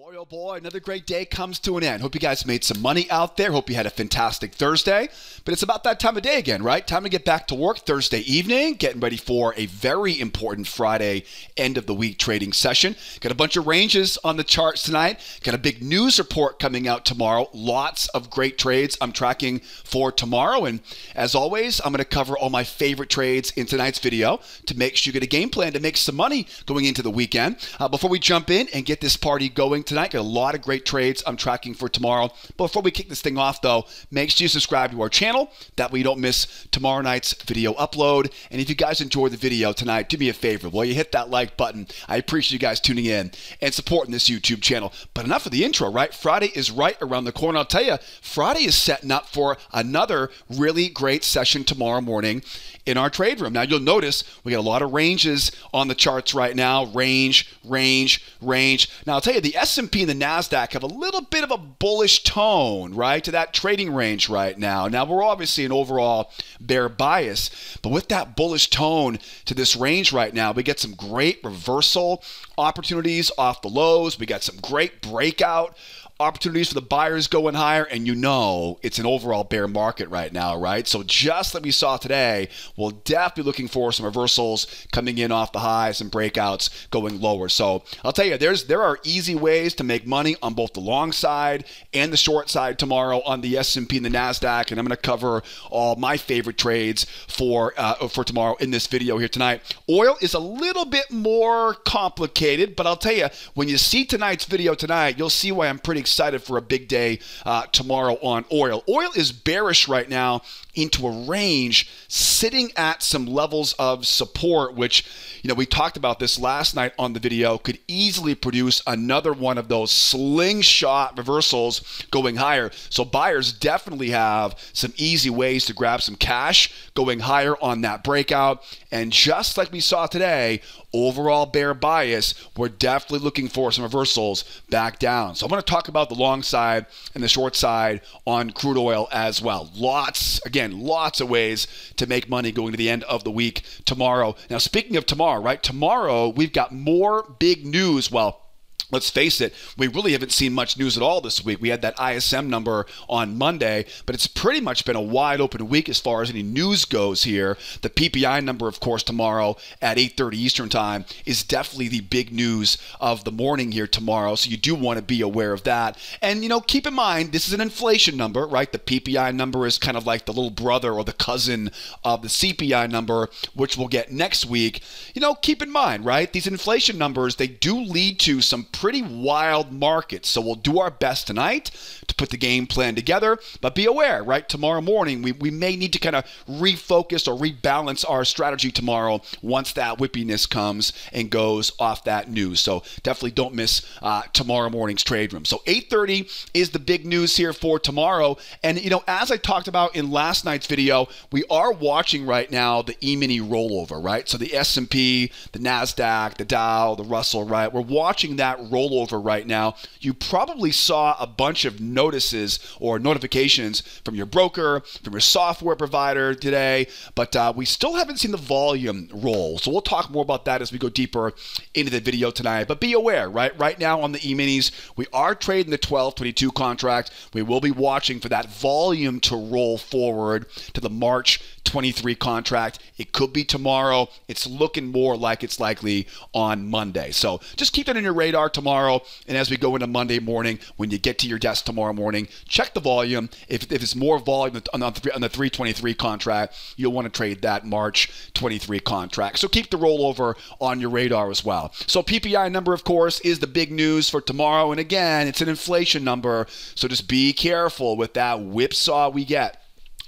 Boy, oh boy, another great day comes to an end. Hope you guys made some money out there. Hope you had a fantastic Thursday. But it's about that time of day again, right? Time to get back to work Thursday evening, getting ready for a very important Friday end of the week trading session. Got a bunch of ranges on the charts tonight. Got a big news report coming out tomorrow. Lots of great trades I'm tracking for tomorrow. And as always, I'm going to cover all my favorite trades in tonight's video to make sure you get a game plan to make some money going into the weekend. Uh, before we jump in and get this party going, tonight. Got a lot of great trades I'm tracking for tomorrow. Before we kick this thing off, though, make sure you subscribe to our channel. That way you don't miss tomorrow night's video upload. And if you guys enjoyed the video tonight, do me a favor. Will you hit that like button? I appreciate you guys tuning in and supporting this YouTube channel. But enough of the intro, right? Friday is right around the corner. I'll tell you, Friday is setting up for another really great session tomorrow morning in our trade room. Now you'll notice we got a lot of ranges on the charts right now. Range, range, range. Now I'll tell you the S&P and the Nasdaq have a little bit of a bullish tone, right, to that trading range right now. Now we're obviously an overall bear bias, but with that bullish tone to this range right now, we get some great reversal opportunities off the lows. We got some great breakout opportunities for the buyers going higher, and you know it's an overall bear market right now, right? So just like we saw today, we'll definitely be looking for some reversals coming in off the highs and breakouts going lower. So I'll tell you, there's there are easy ways to make money on both the long side and the short side tomorrow on the S&P and the Nasdaq, and I'm going to cover all my favorite trades for uh, for tomorrow in this video here tonight. Oil is a little bit more complicated, but I'll tell you, when you see tonight's video tonight, you'll see why I'm pretty excited for a big day uh, tomorrow on oil. Oil is bearish right now into a range sitting at some levels of support, which, you know, we talked about this last night on the video, could easily produce another one of those slingshot reversals going higher. So buyers definitely have some easy ways to grab some cash going higher on that breakout. And just like we saw today, overall bear bias, we're definitely looking for some reversals back down. So I'm going to talk about the long side and the short side on crude oil as well. Lots, again, lots of ways to make money going to the end of the week tomorrow. Now, speaking of tomorrow, right? Tomorrow, we've got more big news. Well, Let's face it, we really haven't seen much news at all this week. We had that ISM number on Monday, but it's pretty much been a wide open week as far as any news goes here. The PPI number, of course, tomorrow at 8:30 Eastern Time is definitely the big news of the morning here tomorrow. So you do want to be aware of that. And you know, keep in mind this is an inflation number, right? The PPI number is kind of like the little brother or the cousin of the CPI number, which we'll get next week. You know, keep in mind, right? These inflation numbers, they do lead to some pretty wild market. So we'll do our best tonight to put the game plan together. But be aware, right? Tomorrow morning, we, we may need to kind of refocus or rebalance our strategy tomorrow once that whippiness comes and goes off that news. So definitely don't miss uh, tomorrow morning's trade room. So 8:30 is the big news here for tomorrow. And you know, as I talked about in last night's video, we are watching right now the E-mini rollover, right? So the S&P, the Nasdaq, the Dow, the Russell, right? We're watching that rollover right now, you probably saw a bunch of notices or notifications from your broker, from your software provider today, but uh, we still haven't seen the volume roll. So we'll talk more about that as we go deeper into the video tonight. But be aware, right? Right now on the E-minis, we are trading the 1222 contract. We will be watching for that volume to roll forward to the March 23 contract. It could be tomorrow. It's looking more like it's likely on Monday. So just keep that in your radar tomorrow. And as we go into Monday morning, when you get to your desk tomorrow morning, check the volume. If, if it's more volume on the, on the 323 contract, you'll want to trade that March 23 contract. So keep the rollover on your radar as well. So PPI number, of course, is the big news for tomorrow. And again, it's an inflation number. So just be careful with that whipsaw we get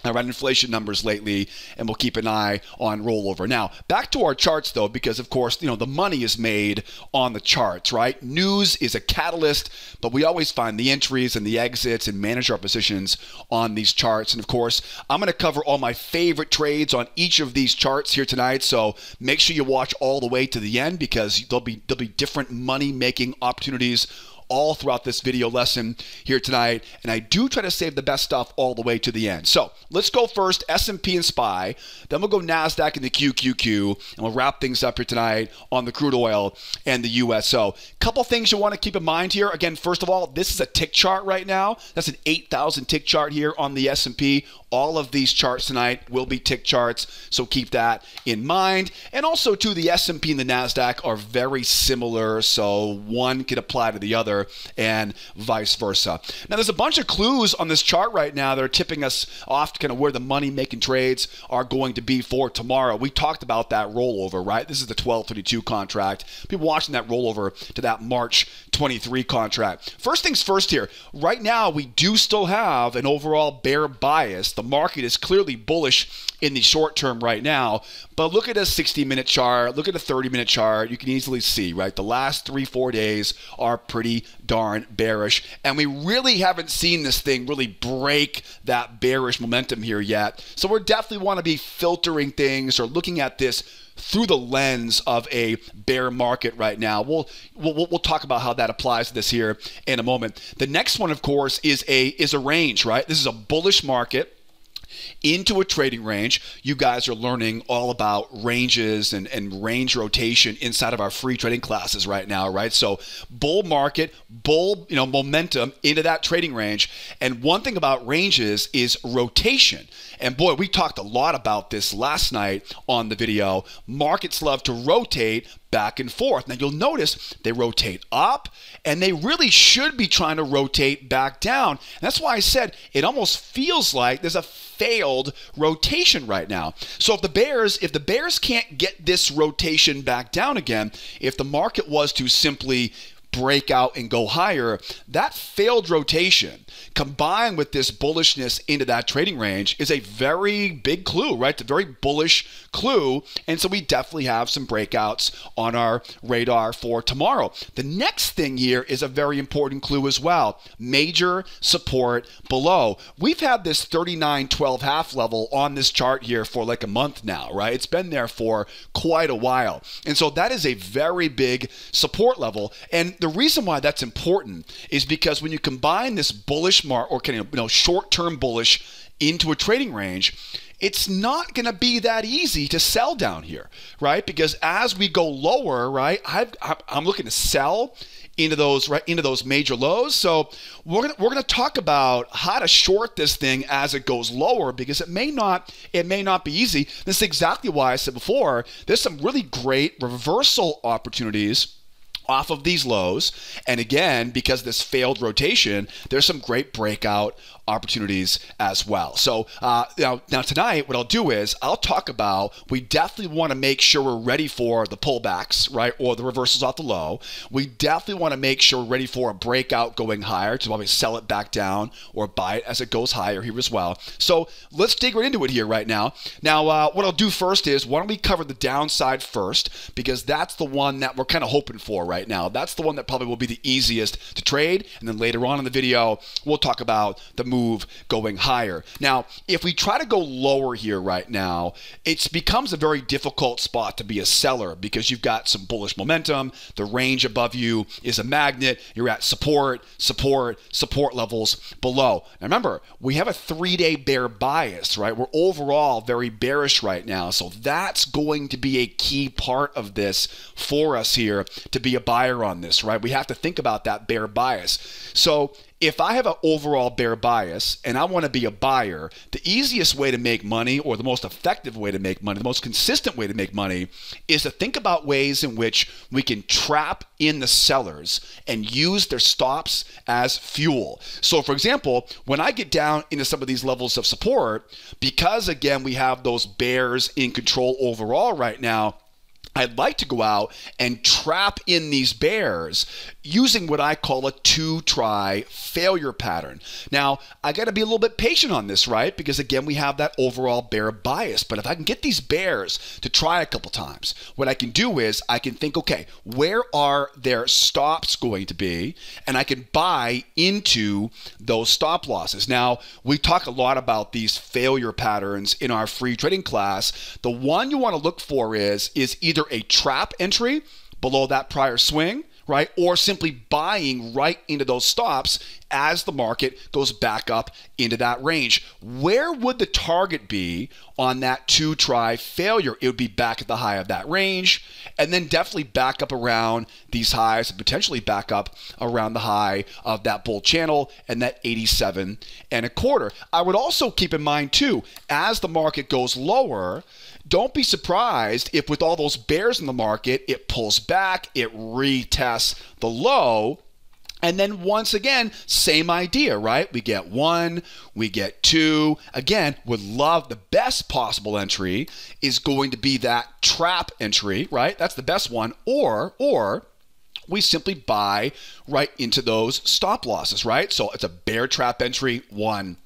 around inflation numbers lately, and we'll keep an eye on rollover. Now, back to our charts though, because of course, you know, the money is made on the charts, right? News is a catalyst, but we always find the entries and the exits and manage our positions on these charts. And of course, I'm going to cover all my favorite trades on each of these charts here tonight. So make sure you watch all the way to the end because there'll be there'll be different money making opportunities all throughout this video lesson here tonight, and I do try to save the best stuff all the way to the end. So let's go first S&P and SPY, then we'll go NASDAQ and the QQQ, and we'll wrap things up here tonight on the crude oil and the USO. Couple things you want to keep in mind here. Again, first of all, this is a tick chart right now. That's an 8,000 tick chart here on the S&P. All of these charts tonight will be tick charts, so keep that in mind. And also, too, the S&P and the Nasdaq are very similar, so one can apply to the other, and vice versa. Now, there's a bunch of clues on this chart right now that are tipping us off to kind of where the money-making trades are going to be for tomorrow. We talked about that rollover, right? This is the 1232 contract. People watching that rollover to that March 23 contract. First things first here. Right now, we do still have an overall bear bias. The market is clearly bullish in the short term right now, but look at a 60 minute chart, look at a 30 minute chart. You can easily see, right? The last three, four days are pretty darn bearish. And we really haven't seen this thing really break that bearish momentum here yet. So we definitely want to be filtering things or looking at this through the lens of a bear market right now. We'll, we'll we'll talk about how that applies to this here in a moment. The next one, of course, is a is a range, right? This is a bullish market into a trading range. You guys are learning all about ranges and, and range rotation inside of our free trading classes right now, right? So bull market, bull, you know, momentum into that trading range. And one thing about ranges is rotation. And boy, we talked a lot about this last night on the video. Markets love to rotate back and forth. Now you'll notice they rotate up and they really should be trying to rotate back down. And that's why I said it almost feels like there's a failed rotation right now. So if the Bears, if the Bears can't get this rotation back down again, if the market was to simply break out and go higher, that failed rotation combined with this bullishness into that trading range is a very big clue, right? It's a very bullish clue. And so we definitely have some breakouts on our radar for tomorrow. The next thing here is a very important clue as well major support below. We've had this 39 12 half level on this chart here for like a month now, right? It's been there for quite a while. And so that is a very big support level. And the reason why that's important is because when you combine this bullish mark or you know short-term bullish into a trading range, it's not going to be that easy to sell down here, right? Because as we go lower, right, i am looking to sell into those right into those major lows. So we're gonna, we're going to talk about how to short this thing as it goes lower because it may not it may not be easy. This is exactly why I said before. There's some really great reversal opportunities off of these lows. And again, because this failed rotation, there's some great breakout opportunities as well. So uh, now, now tonight, what I'll do is I'll talk about we definitely want to make sure we're ready for the pullbacks, right, or the reversals off the low. We definitely want to make sure we're ready for a breakout going higher to probably sell it back down or buy it as it goes higher here as well. So let's dig right into it here right now. Now, uh, what I'll do first is why don't we cover the downside first because that's the one that we're kind of hoping for right now. That's the one that probably will be the easiest to trade, and then later on in the video we'll talk about the move going higher. Now, if we try to go lower here right now, it becomes a very difficult spot to be a seller because you've got some bullish momentum. The range above you is a magnet. You're at support, support, support levels below. Now remember, we have a three-day bear bias, right? We're overall very bearish right now. So that's going to be a key part of this for us here to be a buyer on this, right? We have to think about that bear bias. So if I have an overall bear bias and I want to be a buyer, the easiest way to make money or the most effective way to make money, the most consistent way to make money is to think about ways in which we can trap in the sellers and use their stops as fuel. So, for example, when I get down into some of these levels of support, because again, we have those bears in control overall right now, I'd like to go out and trap in these bears using what I call a two try failure pattern. Now, I got to be a little bit patient on this, right? Because again, we have that overall bear bias. But if I can get these bears to try a couple times, what I can do is I can think, okay, where are their stops going to be? And I can buy into those stop losses. Now, we talk a lot about these failure patterns in our free trading class. The one you want to look for is, is either either a trap entry below that prior swing right? Or simply buying right into those stops as the market goes back up into that range. Where would the target be on that two try failure? It would be back at the high of that range and then definitely back up around these highs and potentially back up around the high of that bull channel and that 87 and a quarter. I would also keep in mind too, as the market goes lower, don't be surprised if with all those bears in the market, it pulls back, it retests the low. And then once again, same idea, right? We get one, we get two. Again, would love the best possible entry is going to be that trap entry, right? That's the best one. Or, or, we simply buy right into those stop losses, right? So it's a bear trap entry, one,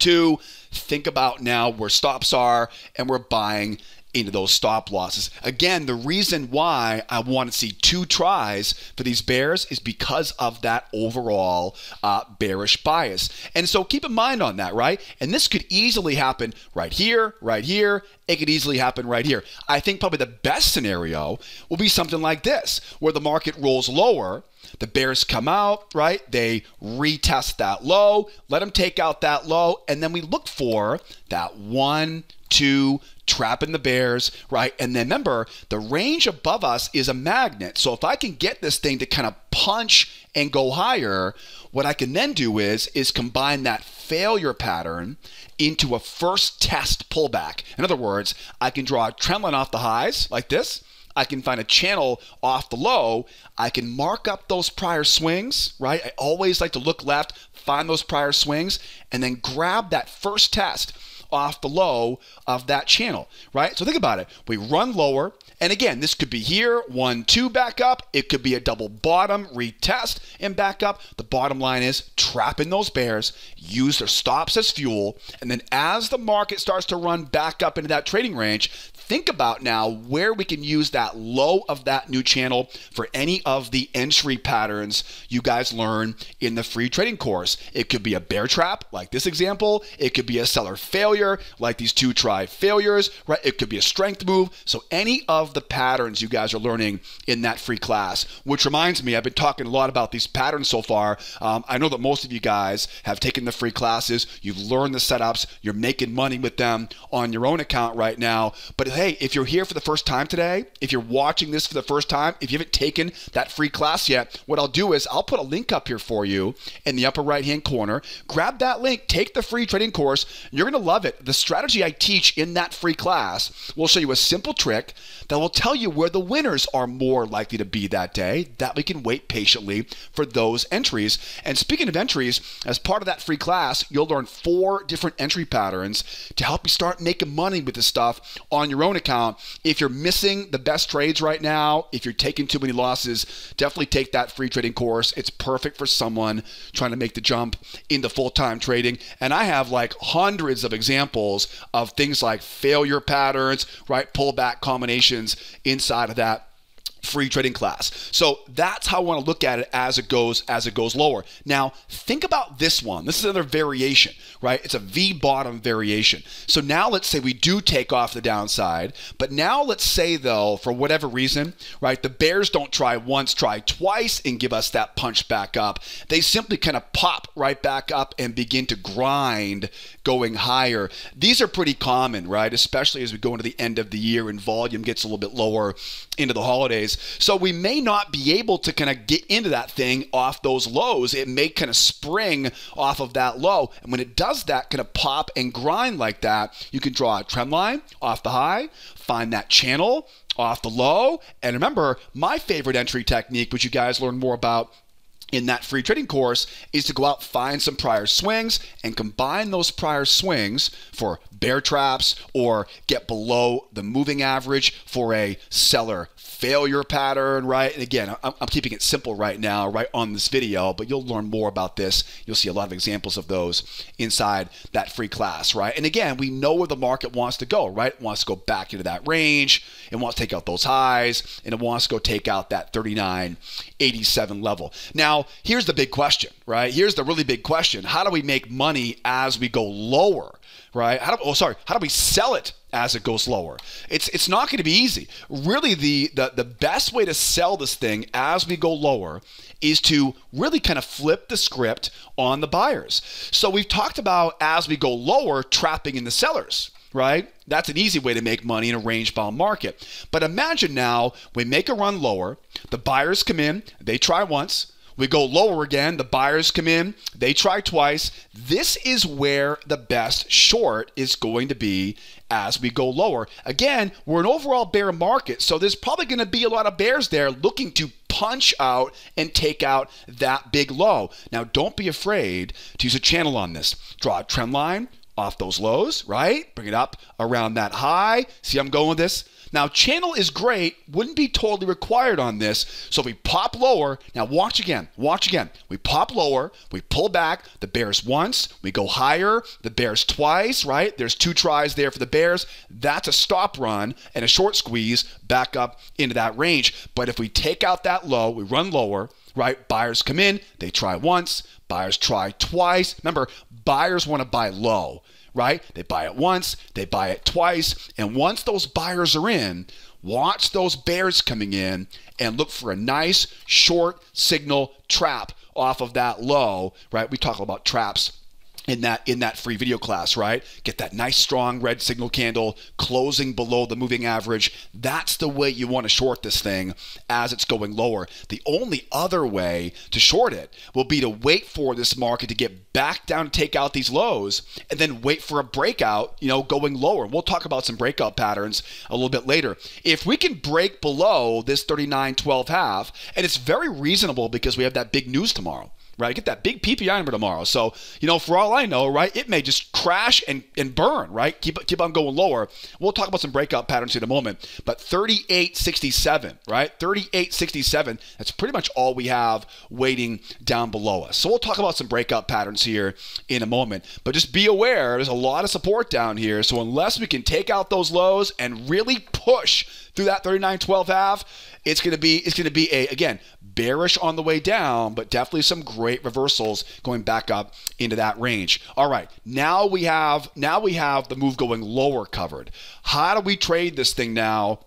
two. Think about now where stops are, and we're buying into those stop losses. Again, the reason why I want to see two tries for these bears is because of that overall uh, bearish bias. And so keep in mind on that, right? And this could easily happen right here, right here. It could easily happen right here. I think probably the best scenario will be something like this, where the market rolls lower. The bears come out, right? They retest that low, let them take out that low, and then we look for that one, two, trapping the bears, right? And then remember, the range above us is a magnet. So if I can get this thing to kind of punch and go higher, what I can then do is is combine that failure pattern into a first test pullback. In other words, I can draw a trend line off the highs like this. I can find a channel off the low. I can mark up those prior swings, right? I always like to look left, find those prior swings, and then grab that first test off the low of that channel, right? So think about it. We run lower, and again, this could be here, one, two, back up. It could be a double bottom, retest, and back up. The bottom line is trapping those bears, use their stops as fuel, and then as the market starts to run back up into that trading range, think about now where we can use that low of that new channel for any of the entry patterns you guys learn in the free trading course. It could be a bear trap, like this example. It could be a seller failure, like these two try failures, right? It could be a strength move. So any of the patterns you guys are learning in that free class, which reminds me, I've been talking a lot about these patterns so far. Um, I know that most of you guys have taken the free classes. You've learned the setups. You're making money with them on your own account right now. But hey, if you're here for the first time today, if you're watching this for the first time, if you haven't taken that free class yet, what I'll do is I'll put a link up here for you in the upper right hand corner. Grab that link, take the free trading course. You're going to love it. The strategy I teach in that free class will show you a simple trick that will tell you where the winners are more likely to be that day, that we can wait patiently for those entries. And speaking of entries, as part of that free class, you'll learn four different entry patterns to help you start making money with this stuff on your own own account. If you're missing the best trades right now, if you're taking too many losses, definitely take that free trading course. It's perfect for someone trying to make the jump into full time trading. And I have like hundreds of examples of things like failure patterns, right? Pullback combinations inside of that free trading class. So that's how I want to look at it as it goes as it goes lower. Now, think about this one. This is another variation, right? It's a V bottom variation. So now let's say we do take off the downside, but now let's say though for whatever reason, right, the bears don't try once, try twice and give us that punch back up. They simply kind of pop right back up and begin to grind going higher. These are pretty common, right? Especially as we go into the end of the year and volume gets a little bit lower into the holidays. So we may not be able to kind of get into that thing off those lows. It may kind of spring off of that low. And when it does that, kind of pop and grind like that, you can draw a trend line off the high, find that channel off the low. And remember, my favorite entry technique, which you guys learn more about in that free trading course is to go out find some prior swings and combine those prior swings for bear traps or get below the moving average for a seller failure pattern, right? And again, I'm, I'm, keeping it simple right now, right on this video, but you'll learn more about this. You'll see a lot of examples of those inside that free class, right? And again, we know where the market wants to go, right? It wants to go back into that range. It wants to take out those highs, and it wants to go take out that 39.87 level. Now, here's the big question, right? Here's the really big question. How do we make money as we go lower? right? How do, oh, sorry, how do we sell it as it goes lower. It's it's not going to be easy. Really, the, the the best way to sell this thing as we go lower is to really kind of flip the script on the buyers. So we've talked about as we go lower, trapping in the sellers right? That's an easy way to make money in a range bound market. But imagine now we make a run lower, the buyers come in, they try once, we go lower again. The buyers come in. They try twice. This is where the best short is going to be as we go lower. Again, we're an overall bear market, so there's probably going to be a lot of bears there looking to punch out and take out that big low. Now, don't be afraid to use a channel on this. Draw a trend line off those lows, right? Bring it up around that high. See, I'm going with this. Now, channel is great, wouldn't be totally required on this. So we pop lower, now watch again, watch again. We pop lower, we pull back, the bears once, we go higher, the bears twice, right? There's two tries there for the bears. That's a stop run and a short squeeze back up into that range. But if we take out that low, we run lower, right? Buyers come in, they try once, buyers try twice. Remember, buyers want to buy low right? They buy it once, they buy it twice, and once those buyers are in, watch those bears coming in and look for a nice short signal trap off of that low, right? We talk about traps in that in that free video class, right? Get that nice strong red signal candle closing below the moving average. That's the way you want to short this thing as it's going lower. The only other way to short it will be to wait for this market to get back down to take out these lows and then wait for a breakout, you know, going lower. We'll talk about some breakout patterns a little bit later. If we can break below this 39.12 half, and it's very reasonable because we have that big news tomorrow right? Get that big PPI number tomorrow. So, you know, for all I know, right, it may just crash and, and burn, right? Keep keep on going lower. We'll talk about some breakout patterns in a moment. But 38.67, right? 38.67, that's pretty much all we have waiting down below us. So we'll talk about some breakout patterns here in a moment. But just be aware, there's a lot of support down here. So unless we can take out those lows and really push through that 39.12 half, it's going to be it's going to be a again bearish on the way down, but definitely some great reversals going back up into that range. All right, now we have now we have the move going lower covered. How do we trade this thing now?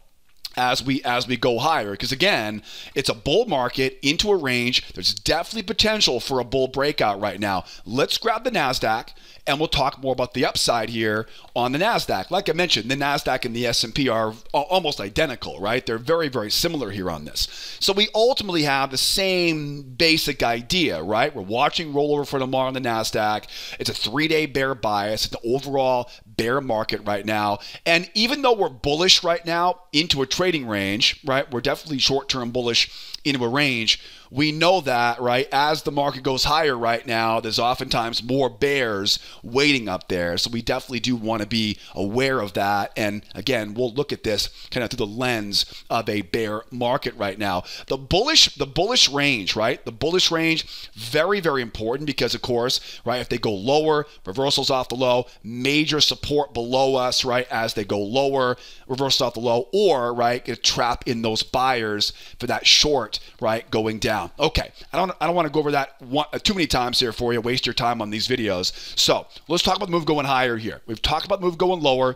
As we as we go higher because again it's a bull market into a range there's definitely potential for a bull breakout right now let's grab the nasdaq and we'll talk more about the upside here on the Nasdaq. Like I mentioned, the Nasdaq and the S&P are almost identical, right? They're very very similar here on this. So we ultimately have the same basic idea, right? We're watching rollover for tomorrow on the Nasdaq. It's a 3-day bear bias. It's the overall bear market right now. And even though we're bullish right now into a trading range, right? We're definitely short-term bullish into a range we know that, right? As the market goes higher right now, there's oftentimes more bears waiting up there. So we definitely do want to be aware of that. And again, we'll look at this kind of through the lens of a bear market right now. The bullish, the bullish range, right? The bullish range, very, very important because, of course, right, if they go lower, reversals off the low, major support below us, right, as they go lower, reversals off the low, or, right, get a trap in those buyers for that short, right, going down Okay, I don't I don't want to go over that one, uh, too many times here for you. Waste your time on these videos. So let's talk about the move going higher here. We've talked about the move going lower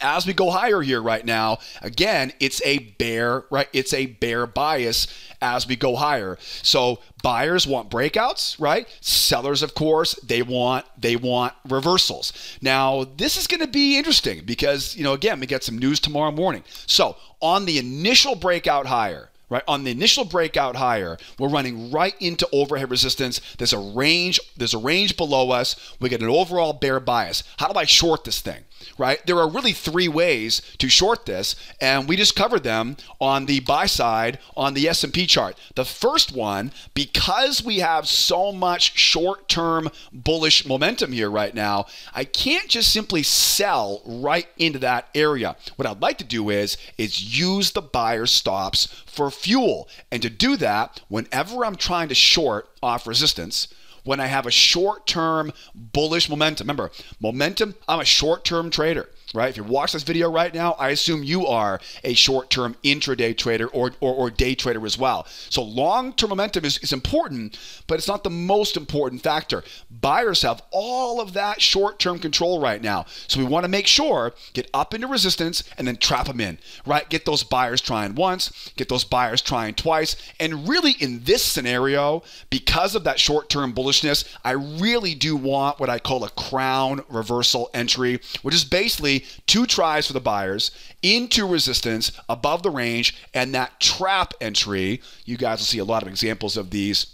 as we go higher here right now again it's a bear right it's a bear bias as we go higher so buyers want breakouts right sellers of course they want they want reversals now this is going to be interesting because you know again we get some news tomorrow morning so on the initial breakout higher right? On the initial breakout higher, we're running right into overhead resistance. There's a range, there's a range below us. We get an overall bear bias. How do I short this thing? Right? There are really three ways to short this, and we just covered them on the buy side on the S&P chart. The first one, because we have so much short-term bullish momentum here right now, I can't just simply sell right into that area. What I'd like to do is is use the buyer stops for fuel. And to do that, whenever I'm trying to short off resistance, when I have a short term bullish momentum. Remember, momentum, I'm a short term trader. Right? If you're watching this video right now, I assume you are a short-term intraday trader or, or, or day trader as well. So long-term momentum is, is important, but it's not the most important factor. Buyers have all of that short-term control right now. So we want to make sure, get up into resistance and then trap them in, right? Get those buyers trying once, get those buyers trying twice. And really in this scenario, because of that short-term bullishness, I really do want what I call a crown reversal entry, which is basically two tries for the buyers into resistance above the range and that trap entry. You guys will see a lot of examples of these.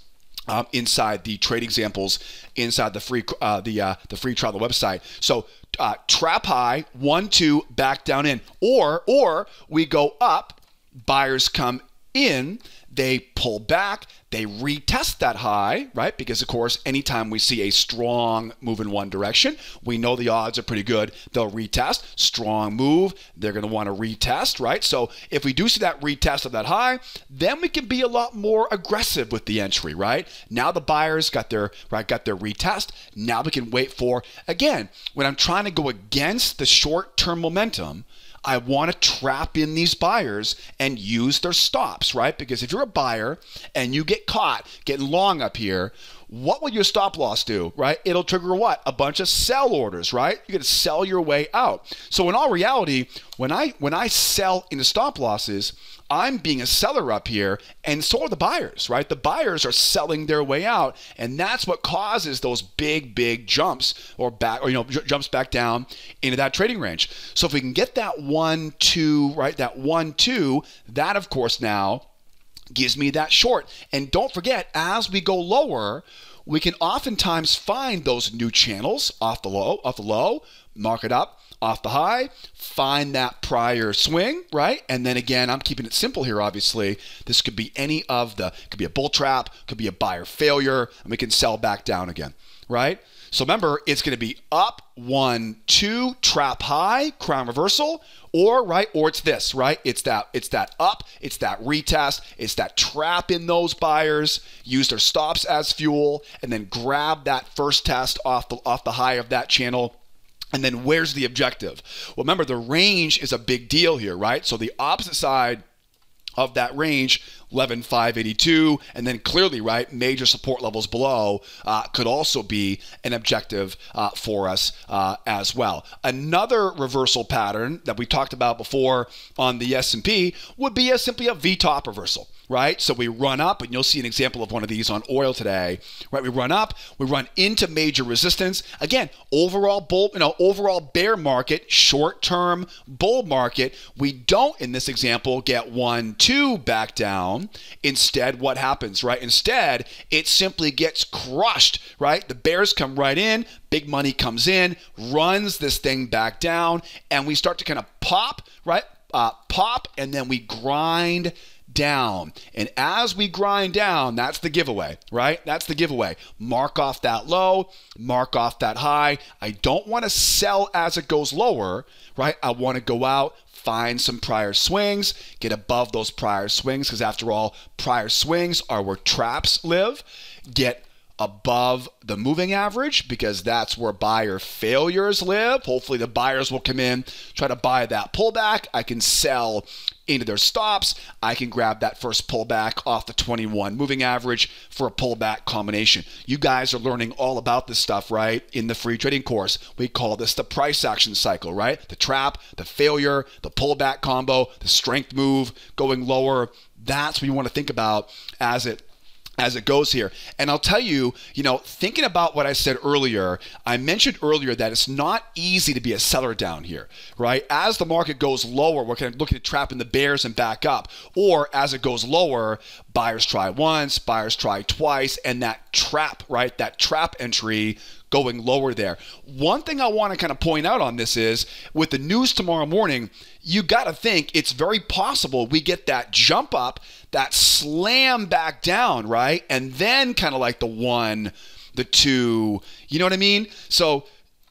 Um, inside the trade examples inside the free uh, the uh, the free trial the website. So uh, trap high one two back down in, or or we go up, buyers come in, they pull back, they retest that high, right? Because, of course, anytime we see a strong move in one direction, we know the odds are pretty good. They'll retest. Strong move, they're going to want to retest, right? So if we do see that retest of that high, then we can be a lot more aggressive with the entry, right? Now the buyers got their right got their retest. Now we can wait for again when I'm trying to go against the short-term momentum. I want to trap in these buyers and use their stops, right? Because if you're a buyer and you get caught getting long up here, what will your stop loss do, right? It'll trigger what? A bunch of sell orders, right? You're to sell your way out. So in all reality, when I when I sell into stop losses, I'm being a seller up here, and so are the buyers, right? The buyers are selling their way out, and that's what causes those big, big jumps or back, or you know, jumps back down into that trading range. So if we can get that one, two, right, that one, two, that of course now gives me that short. And don't forget, as we go lower, we can oftentimes find those new channels off the low, off the low, mark it up, off the high, find that prior swing, right? And then again, I'm keeping it simple here, obviously. This could be any of the, could be a bull trap, could be a buyer failure, and we can sell back down again, right? So remember, it's going to be up one, two, trap high, crown reversal, or right, or it's this, right? It's that, it's that up, it's that retest, it's that trap in those buyers, use their stops as fuel, and then grab that first test off the off the high of that channel and then where's the objective? Well, remember, the range is a big deal here, right? So the opposite side of that range 11,582, and then clearly, right, major support levels below uh, could also be an objective uh, for us uh, as well. Another reversal pattern that we talked about before on the S&P would be a, simply a V-top reversal right? So we run up, and you'll see an example of one of these on oil today, right? We run up, we run into major resistance. Again, overall bull, you know, overall bear market, short-term bull market. We don't, in this example, get one, two back down down. Instead, what happens, right? Instead, it simply gets crushed, right? The bears come right in, big money comes in, runs this thing back down, and we start to kind of pop, right? Uh, pop, and then we grind down. And as we grind down, that's the giveaway, right? That's the giveaway. Mark off that low, mark off that high. I don't want to sell as it goes lower, right? I want to go out, find some prior swings, get above those prior swings, because after all, prior swings are where traps live. Get above the moving average because that's where buyer failures live. Hopefully, the buyers will come in, try to buy that pullback. I can sell into their stops. I can grab that first pullback off the 21 moving average for a pullback combination. You guys are learning all about this stuff, right? In the free trading course, we call this the price action cycle, right? The trap, the failure, the pullback combo, the strength move going lower. That's what you want to think about as it as it goes here. And I'll tell you, you know, thinking about what I said earlier, I mentioned earlier that it's not easy to be a seller down here, right? As the market goes lower, we're kind of looking at trapping the bears and back up. Or as it goes lower, buyers try once, buyers try twice, and that trap, right? That trap entry going lower there. One thing I want to kind of point out on this is with the news tomorrow morning, you got to think it's very possible we get that jump up, that slam back down, right? And then kind of like the one, the two, you know what I mean? So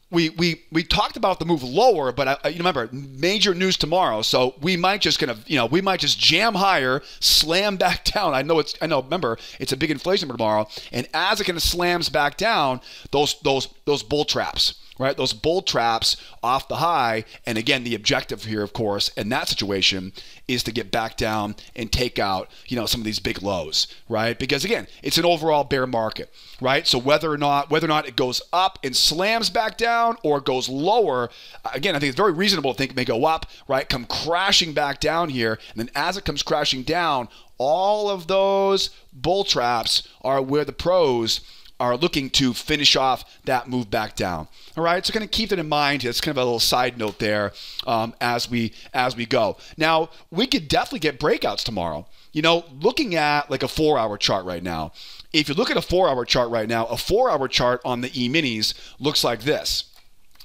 we we we talked about the move lower, but I, you remember major news tomorrow, so we might just kind of you know we might just jam higher, slam back down. I know it's I know remember it's a big inflation tomorrow, and as it kind of slams back down, those those those bull traps right? Those bull traps off the high. And again, the objective here, of course, in that situation is to get back down and take out, you know, some of these big lows, right? Because again, it's an overall bear market, right? So whether or not whether or not it goes up and slams back down or goes lower, again, I think it's very reasonable to think it may go up, right? Come crashing back down here, and then as it comes crashing down, all of those bull traps are where the pros are looking to finish off that move back down. All right, so kind of keep that in mind. It's kind of a little side note there um, as we as we go. Now we could definitely get breakouts tomorrow. You know, looking at like a four-hour chart right now. If you look at a four-hour chart right now, a four-hour chart on the E-minis looks like this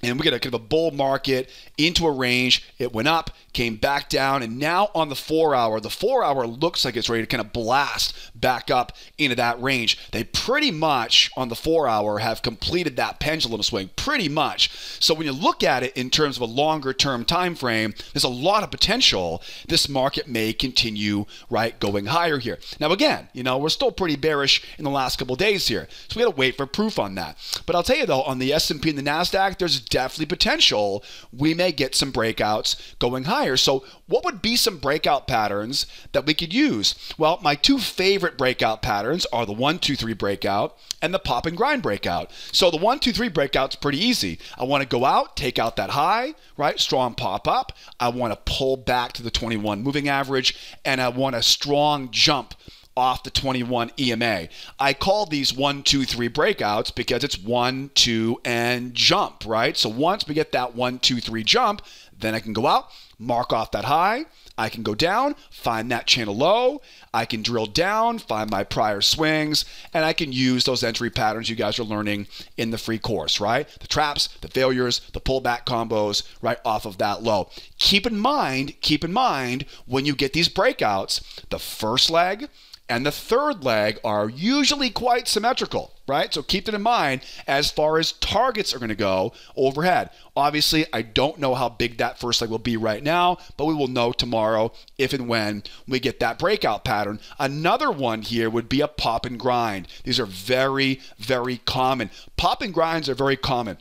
and we get a kind of a bull market into a range. It went up, came back down, and now on the four hour, the four hour looks like it's ready to kind of blast back up into that range. They pretty much on the four hour have completed that pendulum swing, pretty much. So when you look at it in terms of a longer term time frame, there's a lot of potential. This market may continue right going higher here. Now again, you know we're still pretty bearish in the last couple days here, so we got to wait for proof on that. But I'll tell you though, on the S&P and the Nasdaq, there's definitely potential we may get some breakouts going higher. So, what would be some breakout patterns that we could use? Well, my two favorite breakout patterns are the 1 2 3 breakout and the pop and grind breakout. So, the 1 2 3 breakout's pretty easy. I want to go out, take out that high, right? Strong pop up. I want to pull back to the 21 moving average and I want a strong jump off the 21 EMA. I call these one, two, three breakouts because it's one, two, and jump, right? So once we get that one, two, three jump, then I can go out, mark off that high. I can go down, find that channel low. I can drill down, find my prior swings, and I can use those entry patterns you guys are learning in the free course, right? The traps, the failures, the pullback combos, right off of that low. Keep in mind, keep in mind when you get these breakouts, the first leg, and the third leg are usually quite symmetrical, right? So keep that in mind as far as targets are going to go overhead. Obviously, I don't know how big that first leg will be right now, but we will know tomorrow if and when we get that breakout pattern. Another one here would be a pop and grind. These are very, very common. Pop and grinds are very common.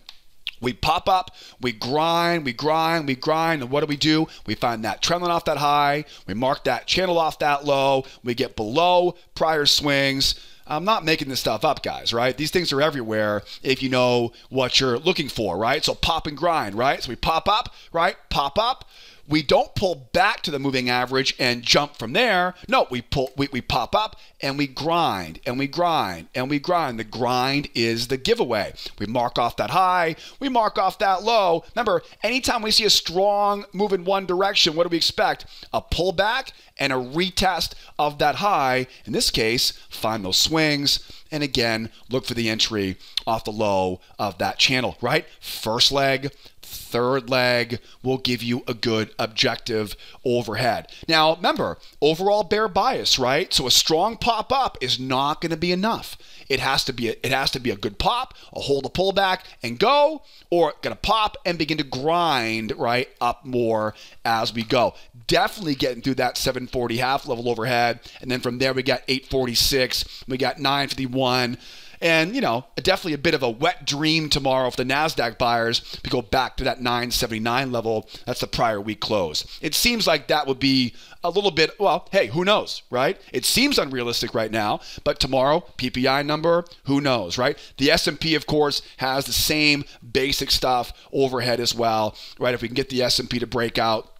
We pop up, we grind, we grind, we grind, and what do we do? We find that trend off that high, we mark that channel off that low, we get below prior swings. I'm not making this stuff up, guys, right? These things are everywhere if you know what you're looking for, right? So pop and grind, right? So we pop up, right? Pop up, we don't pull back to the moving average and jump from there. No, we pull we, we pop up and we grind and we grind and we grind. The grind is the giveaway. We mark off that high, we mark off that low. Remember, anytime we see a strong move in one direction, what do we expect? A pullback and a retest of that high. In this case, find those swings and again, look for the entry off the low of that channel, right? First leg, third leg will give you a good objective overhead. Now, remember, overall bear bias, right? So a strong pop up is not going to be enough. It has to be a, it has to be a good pop, a hold a pullback and go, or gonna pop and begin to grind right up more as we go. Definitely getting through that 740 half level overhead, and then from there we got 846, we got 951. And, you know, definitely a bit of a wet dream tomorrow if the NASDAQ buyers to go back to that 979 level. That's the prior week close. It seems like that would be a little bit, well, hey, who knows, right? It seems unrealistic right now, but tomorrow, PPI number, who knows, right? The S&P, of course, has the same basic stuff overhead as well, right? If we can get the S&P to break out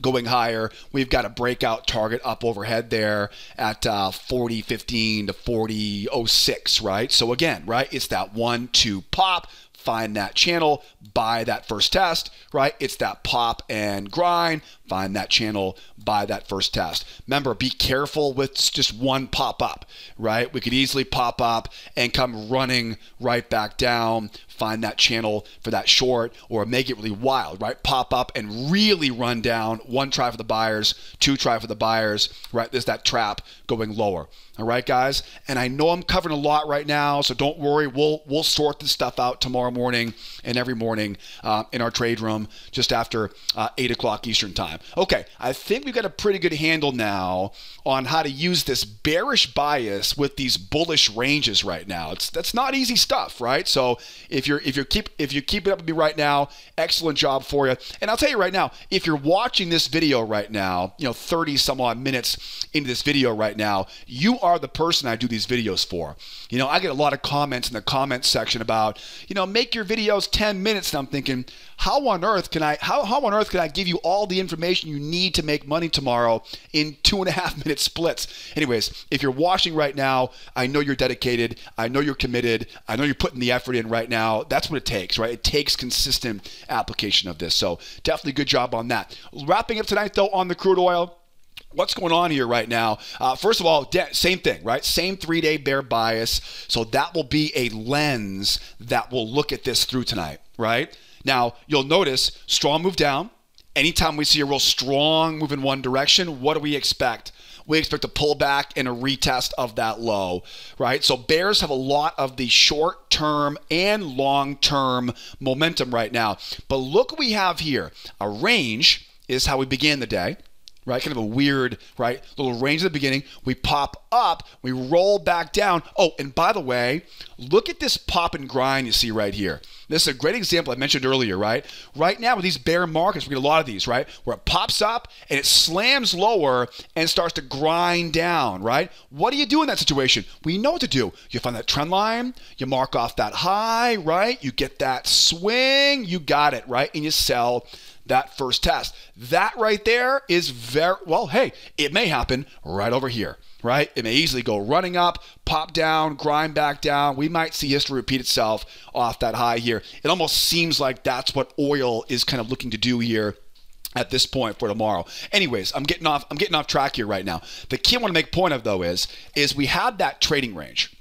going higher. We've got a breakout target up overhead there at uh, 40.15 to 40.06, right? So again, right, it's that one, two pop, find that channel, buy that first test, right? It's that pop and grind, find that channel, buy that first test. Remember, be careful with just one pop up, right? We could easily pop up and come running right back down, find that channel for that short or make it really wild, right? Pop up and really run down. One try for the buyers, two try for the buyers, right? There's that trap going lower. All right, guys. And I know I'm covering a lot right now, so don't worry. We'll we'll sort this stuff out tomorrow morning and every morning uh, in our trade room just after uh, 8 o'clock Eastern Time. Okay, I think we've got a pretty good handle now on how to use this bearish bias with these bullish ranges right now. It's that's not easy stuff, right? So if you're if you're keep if you keep it up with me right now, excellent job for you. And I'll tell you right now, if you're watching this video right now, you know, 30 some odd minutes into this video right now, you are the person I do these videos for. You know, I get a lot of comments in the comments section about, you know, make your videos 10 minutes. And I'm thinking, how on earth can I how, how on earth can I give you all the information you need to make money tomorrow in two and a half minute splits? Anyways, if you're watching right now, I know you're dedicated. I know you're committed. I know you're putting the effort in right now. That's what it takes, right? It takes consistent application of this. So definitely good job on that. Wrapping up tonight though on the crude oil what's going on here right now? Uh, first of all, same thing, right? Same three day bear bias. So that will be a lens that will look at this through tonight, right? Now, you'll notice strong move down. Anytime we see a real strong move in one direction, what do we expect? We expect a pullback and a retest of that low, right? So bears have a lot of the short term and long term momentum right now. But look what we have here. A range is how we began the day right? Kind of a weird, right? Little range at the beginning. We pop up, we roll back down. Oh, and by the way, look at this pop and grind you see right here. This is a great example I mentioned earlier, right? Right now with these bear markets, we get a lot of these, right? Where it pops up and it slams lower and starts to grind down, right? What do you do in that situation? We know what to do. You find that trend line, you mark off that high, right? You get that swing, you got it, right? And you sell that first test. That right there is very, well, hey, it may happen right over here, right? It may easily go running up, pop down, grind back down. We might see history repeat itself off that high here. It almost seems like that's what oil is kind of looking to do here at this point for tomorrow. Anyways, I'm getting off I'm getting off track here right now. The key I want to make point of though is is we had that trading range.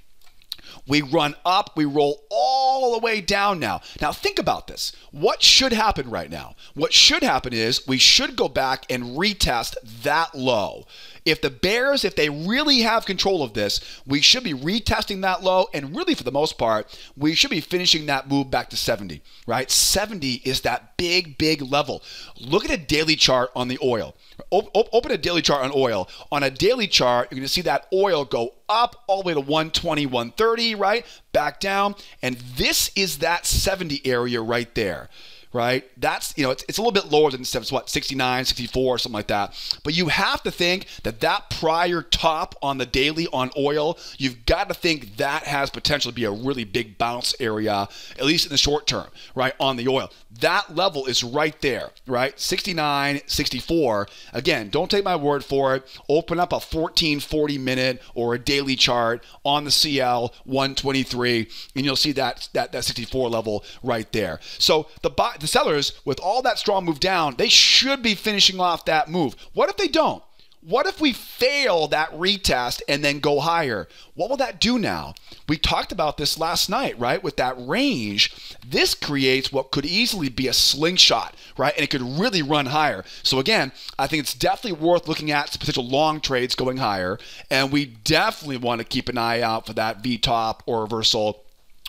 We run up, we roll all the way down now. Now, think about this. What should happen right now? What should happen is we should go back and retest that low. If the Bears, if they really have control of this, we should be retesting that low. And really, for the most part, we should be finishing that move back to 70, right? 70 is that big, big level. Look at a daily chart on the oil. open a daily chart on oil. On a daily chart, you're going to see that oil go up all the way to 120, 130, right? Back down. And this is that 70 area right there right? That's, you know, it's, it's a little bit lower than it's what, 69, 64, something like that. But you have to think that that prior top on the daily on oil, you've got to think that has potential to be a really big bounce area, at least in the short term, right, on the oil. That level is right there, right? 69, 64. Again, don't take my word for it. Open up a 14, 40 minute or a daily chart on the CL 123, and you'll see that, that, that 64 level right there. So the, the sellers, with all that strong move down, they should be finishing off that move. What if they don't? What if we fail that retest and then go higher? What will that do now? We talked about this last night, right? With that range, this creates what could easily be a slingshot, right? And it could really run higher. So, again, I think it's definitely worth looking at some potential long trades going higher. And we definitely want to keep an eye out for that V top or reversal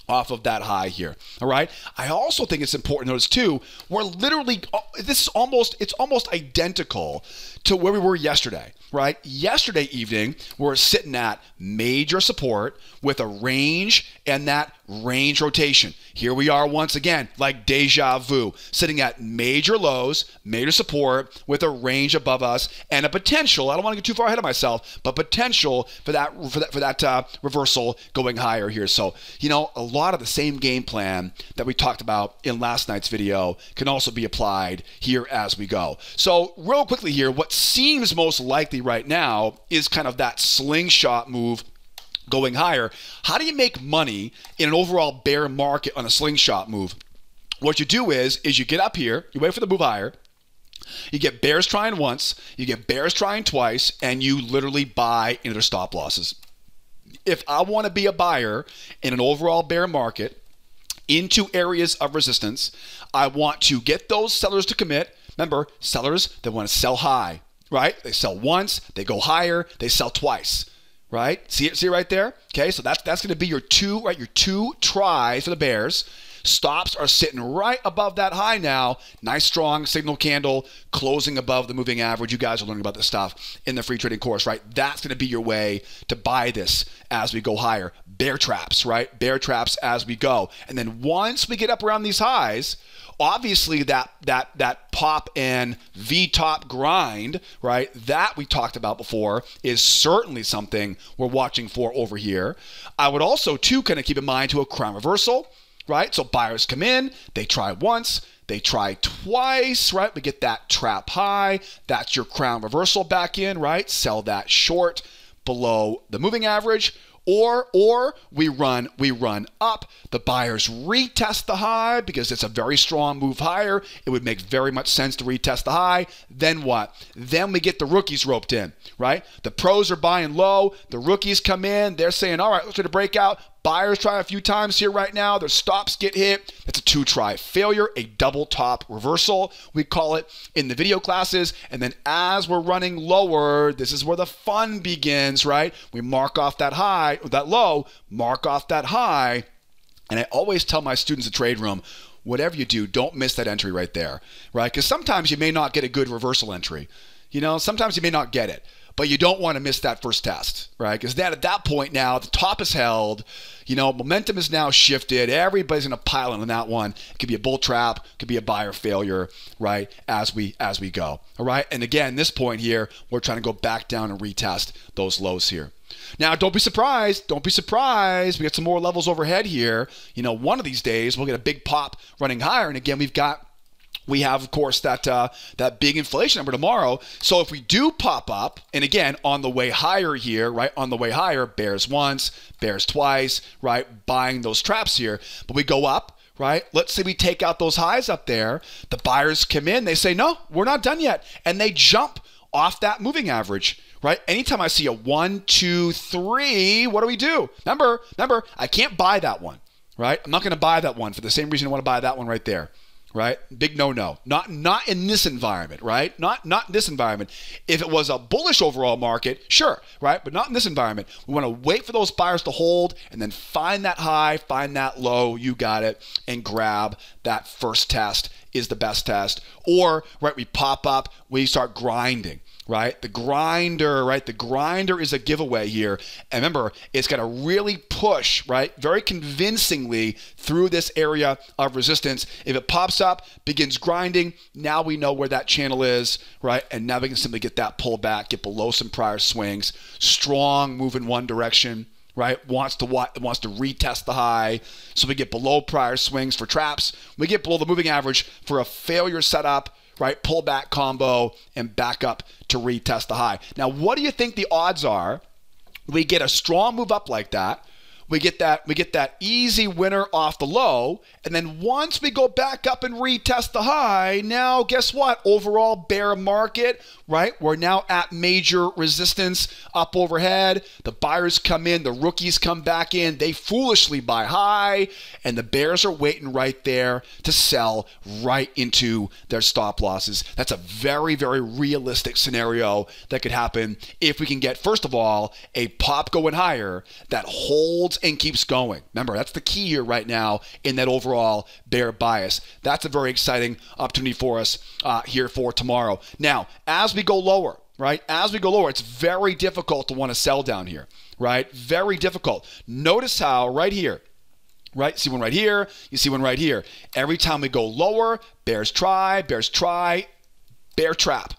off of that high here. All right. I also think it's important to notice too, we're literally uh, this is almost it's almost identical to where we were yesterday, right? Yesterday evening, we're sitting at major support with a range and that range rotation. Here we are once again, like deja vu, sitting at major lows, major support with a range above us and a potential. I don't want to get too far ahead of myself, but potential for that for that for that uh, reversal going higher here. So you know, a lot of the same game plan that we talked about in last night's video can also be applied here as we go. So real quickly here, what seems most likely right now is kind of that slingshot move going higher. How do you make money in an overall bear market on a slingshot move? What you do is is you get up here, you wait for the move higher, you get bears trying once, you get bears trying twice, and you literally buy into their stop losses. If I want to be a buyer in an overall bear market into areas of resistance, I want to get those sellers to commit. Remember, sellers, they want to sell high right? They sell once, they go higher, they sell twice, right? See it, see it right there? Okay, so that's that's going to be your two, right? Your two tries for the Bears. Stops are sitting right above that high now. Nice strong signal candle closing above the moving average. You guys are learning about this stuff in the free trading course, right? That's going to be your way to buy this as we go higher. Bear traps, right? Bear traps as we go. And then once we get up around these highs, obviously that that that pop and V top grind, right? That we talked about before is certainly something we're watching for over here. I would also too kind of keep in mind to a crown reversal, right? So buyers come in, they try once, they try twice, right? We get that trap high. That's your crown reversal back in, right? Sell that short below the moving average or or we run we run up. The buyers retest the high because it's a very strong move higher. It would make very much sense to retest the high. Then what? Then we get the rookies roped in right? The pros are buying low. The rookies come in. They're saying all right let's do to break out Buyers try a few times here right now. Their stops get hit. It's a two try failure, a double top reversal, we call it in the video classes. And then as we're running lower, this is where the fun begins, right? We mark off that high, that low, mark off that high. And I always tell my students at Trade Room, whatever you do, don't miss that entry right there, right? Because sometimes you may not get a good reversal entry. You know, sometimes you may not get it but you don't want to miss that first test, right? Because then at that point now, the top is held. You know, momentum is now shifted. Everybody's in a pilot on that one. It could be a bull trap, it could be a buyer failure, right? As we as we go, all right. And again, this point here, we're trying to go back down and retest those lows here. Now, don't be surprised. Don't be surprised. We got some more levels overhead here. You know, one of these days we'll get a big pop running higher. And again, we've got we have, of course, that uh, that big inflation number tomorrow. So if we do pop up, and again on the way higher here, right on the way higher, bears once, bears twice, right, buying those traps here. But we go up, right? Let's say we take out those highs up there. The buyers come in, they say, no, we're not done yet, and they jump off that moving average. Right? Anytime I see a one, two, three, what do we do? Remember, remember, I can't buy that one. Right? I'm not going to buy that one for the same reason I want to buy that one right there right? Big no no. Not not in this environment, right? Not not in this environment. If it was a bullish overall market, sure, right? But not in this environment. We want to wait for those buyers to hold and then find that high, find that low, you got it, and grab that first test is the best test. Or right, we pop up, we start grinding right? The grinder, right? The grinder is a giveaway here. And remember, it's got to really push, right? Very convincingly through this area of resistance. If it pops up, begins grinding, now we know where that channel is, right? And now we can simply get that pullback, get below some prior swings. Strong move in one direction right? Wants to wants to retest the high, so we get below prior swings for traps. We get below the moving average for a failure setup right? Pull back combo and back up to retest the high. Now, what do you think the odds are? We get a strong move up like that we get that we get that easy winner off the low and then once we go back up and retest the high now guess what overall bear market right we're now at major resistance up overhead the buyers come in the rookies come back in they foolishly buy high and the bears are waiting right there to sell right into their stop losses that's a very very realistic scenario that could happen if we can get first of all a pop going higher that holds and keeps going. Remember, that's the key here right now in that overall bear bias. That's a very exciting opportunity for us uh, here for tomorrow. Now, as we go lower, right? As we go lower, it's very difficult to want to sell down here, right? Very difficult. Notice how right here, right? See one right here, you see one right here. Every time we go lower, bears try, bears try, bear trap.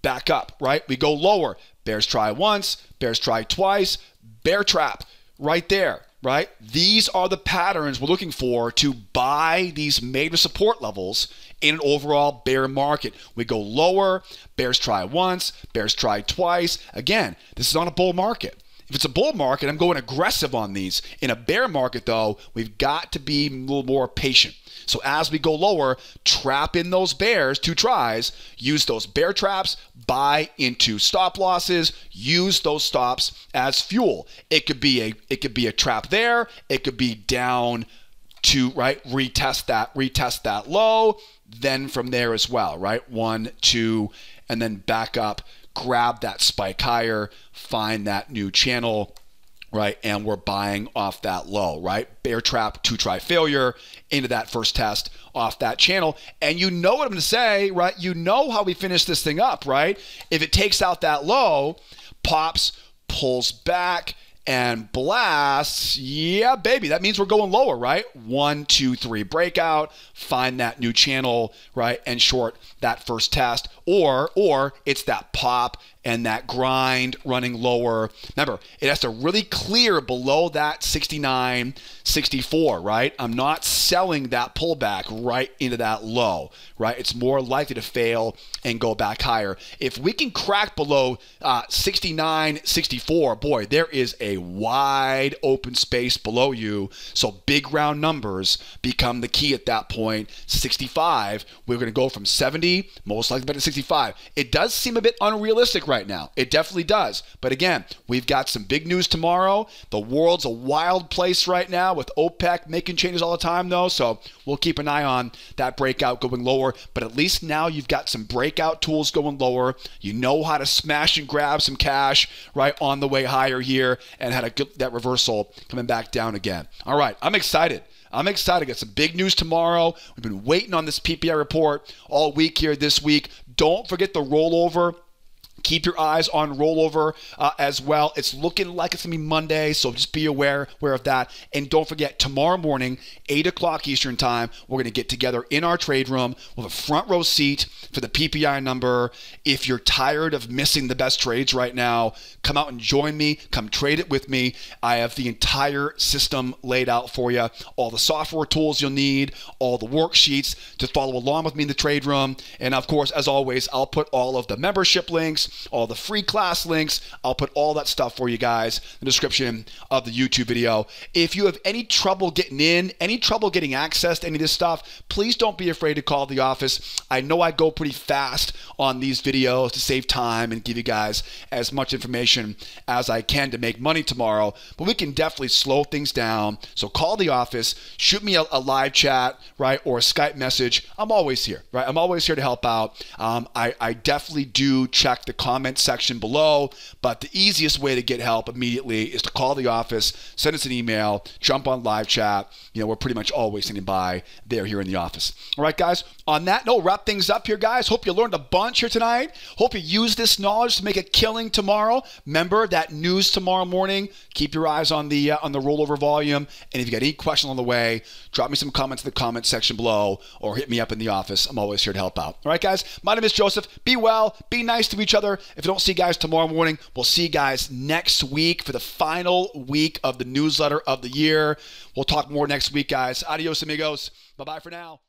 Back up, right? We go lower. Bears try once, bears try twice, bear trap right there, right? These are the patterns we're looking for to buy these major support levels in an overall bear market. We go lower, bears try once, bears try twice. Again, this is on a bull market. If it's a bull market, I'm going aggressive on these. In a bear market, though, we've got to be a little more patient. So as we go lower, trap in those bears, two tries, use those bear traps, buy into stop losses, use those stops as fuel. It could be a it could be a trap there, it could be down to right retest that retest that low then from there as well right one two and then back up grab that spike higher find that new channel right? And we're buying off that low, right? Bear trap, two try failure into that first test off that channel. And you know what I'm going to say, right? You know how we finish this thing up, right? If it takes out that low, pops, pulls back, and blasts, yeah, baby, that means we're going lower, right? One, two, three, breakout, find that new channel, right? And short that first test. Or, or it's that pop and that grind running lower. Remember, it has to really clear below that 69, 64, right? I'm not selling that pullback right into that low, right? It's more likely to fail and go back higher. If we can crack below uh, 69, 64, boy, there is a wide open space below you. So big round numbers become the key at that point. 65, we're going to go from 70, most likely back to 65. It does seem a bit unrealistic right now. It definitely does. But again, we've got some big news tomorrow. The world's a wild place right now with OPEC making changes all the time, though. So we'll keep an eye on that breakout going lower. But at least now you've got some breakout tools going lower. You know how to smash and grab some cash right on the way higher here and had a good that reversal coming back down again. All right, I'm excited. I'm excited. Got some big news tomorrow. We've been waiting on this PPI report all week here this week. Don't forget the rollover Keep your eyes on rollover uh, as well. It's looking like it's gonna be Monday, so just be aware aware of that. And don't forget, tomorrow morning, eight o'clock Eastern time, we're gonna get together in our trade room with a front row seat for the PPI number. If you're tired of missing the best trades right now, come out and join me. Come trade it with me. I have the entire system laid out for you. All the software tools you'll need, all the worksheets to follow along with me in the trade room, and of course, as always, I'll put all of the membership links all the free class links. I'll put all that stuff for you guys in the description of the YouTube video. If you have any trouble getting in, any trouble getting access to any of this stuff, please don't be afraid to call the office. I know I go pretty fast on these videos to save time and give you guys as much information as I can to make money tomorrow, but we can definitely slow things down. So call the office, shoot me a, a live chat, right, or a Skype message. I'm always here, right? I'm always here to help out. Um, I, I definitely do check the comment section below. But the easiest way to get help immediately is to call the office, send us an email, jump on live chat. You know, we're pretty much always standing by there here in the office. All right, guys. On that note, wrap things up here, guys. Hope you learned a bunch here tonight. Hope you use this knowledge to make a killing tomorrow. Remember that news tomorrow morning. Keep your eyes on the uh, on the rollover volume. And if you got any questions on the way, drop me some comments in the comment section below, or hit me up in the office. I'm always here to help out. All right, guys. My name is Joseph. Be well. Be nice to each other. If you don't see guys tomorrow morning, we'll see you guys next week for the final week of the newsletter of the year. We'll talk more next week, guys. Adios, amigos. Bye bye for now.